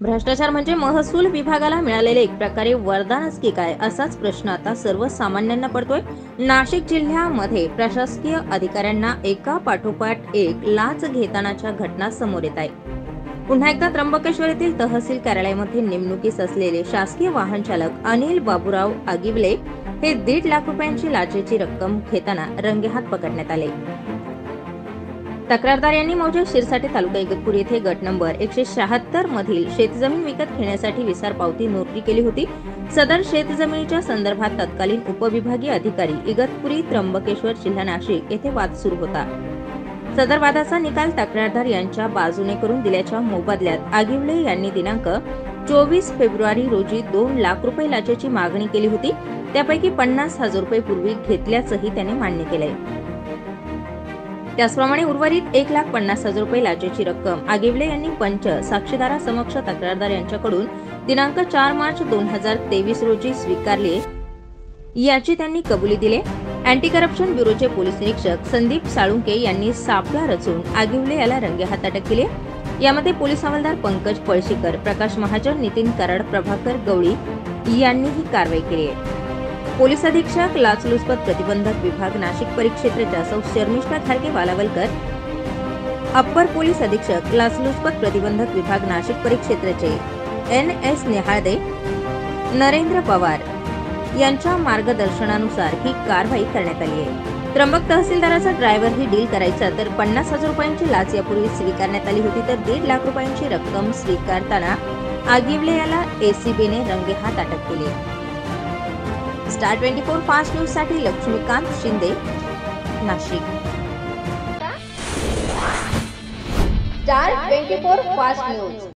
भ्रष्टाचार म्हणजे महसूल विभागाला मिळालेले एक प्रकारे वरदानच की काय असाच प्रश्न आता सर्वसामान्यांना पडतोय. नाशिक जिल्ह्यामध्ये प्रशासकीय अधिकाऱ्यांना एका पाठोपाठ एक लाच घेतानाच्या घटना समोर येत आहे. पुन्हा एकदा त्र्यंबकेश्वर येथील तहसील कार्यालयामध्ये नेमणुकीस असलेले शासकीय वाहन चालक अनिल बाबूराव आगिवले हे दीड लाख रुपयांची लाचेची रक्कम घेताना रंगेहात पकडण्यात आले. तक्रारदार यांनी मौजे शिरसाटे तालुका इगतपूर येथे गट नंबर एकशे शहात्तर मधील शेतजमीन विकत घेण्यासाठी विसार पावती नोंदणी केली होती. सदर शेतजमिनीच्या संदर्भात तत्कालीन उपविभागीय अधिकारी इगतपुरी त्र्यंबकेश्वर जिल्हा नाशिक येथे वाद सुरू होता. सदर वादाचा निकाल तक्रारदार यांच्या बाजूने करून दिल्याच्या मोबदल्यात आगिवले यांनी दिनांक चोवीस फेब्रुवारी रोजी दोन लाख रुपये लाचेची मागणी केली होती. त्यापैकी पन्नास हजार रुपये पूर्वी घेतल्याचंही त्याने मान्य केलंय. त्याचप्रमाणे उर्वरित एक लाख पन्नास हजार रुपये लाचेची रक्कम. आगिवले यांनी पंच साक्षीदारासमक्ष तक्रारदार यांच्याकडून दिनांक चार मार्च दोन हजार तेवीस रोजी स्वीकारली. याची त्यांनी कबुली दिली. अँटी करप्शन ब्युरोचे पोलीस निरीक्षक संदीप साळुंके यांनी सापळा रचून आगिवले याला रंगेहात अटक केली. यामध्ये पोलीस हवालदार पंकज पळशीकर प्रकाश महाजन नितीन कराड प्रभाकर गवळी यांनी ही कारवाई केली. आहे पोलीस अधीक्षक लाचलुचपत प्रतिबंधक विभाग नाशिक परिक्षेत्राच्या सौ शर्मिष्ठा खारके वालावलकर अप्पर पोलीस अधीक्षक लाचलुचपत प्रतिबंधक विभाग नाशिक परिक्षेत्राचे एन एस निहाळदे नरेंद्र पवार यांच्या मार्गदर्शनानुसार ही कारवाई करण्यात आली आहे. त्र्यंबक तहसीलदाराचा ड्रायव्हर ही डील करायचा तर पन्नास हजार रुपयांची लाच यापूर्वी स्वीकारण्यात आली होती तर दीड लाख रुपयांची रक्कम स्वीकारताना आगिवले याला एसीबीने रंगेहात अटक केली. स्टार ट्वेंटी फोर फास्ट न्यूजसाठी Laxmikant Shinde Nashik. Star twenty four fast news